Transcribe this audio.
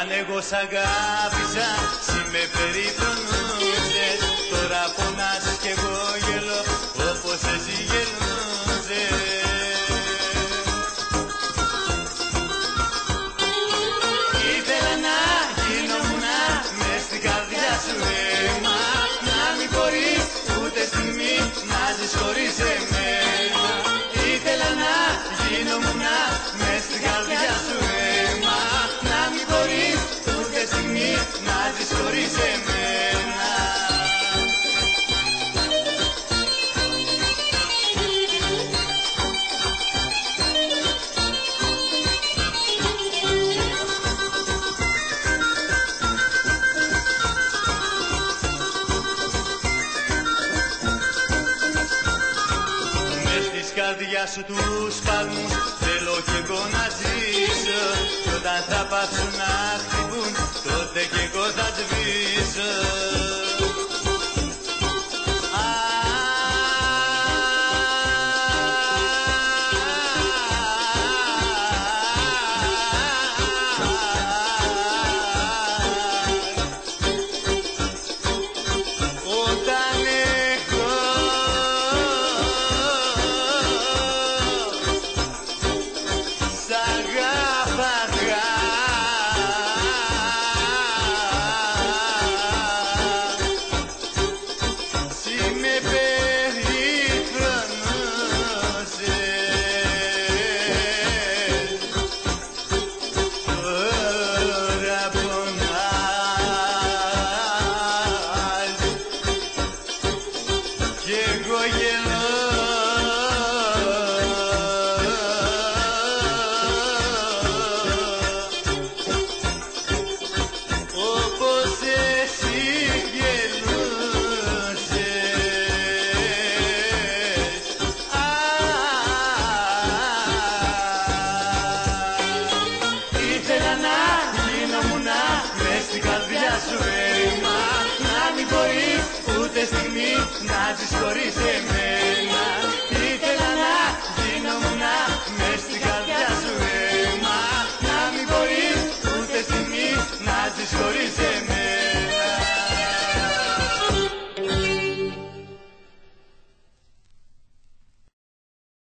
Αν εγώ σ' αγάπησα, σ' με περιτονούν καρδιά σου τους παλμούς θέλω κι εγώ να ζήσω κι όταν θα πάψουν να χτυπούν τότε και εγώ θα σβήσω να τις με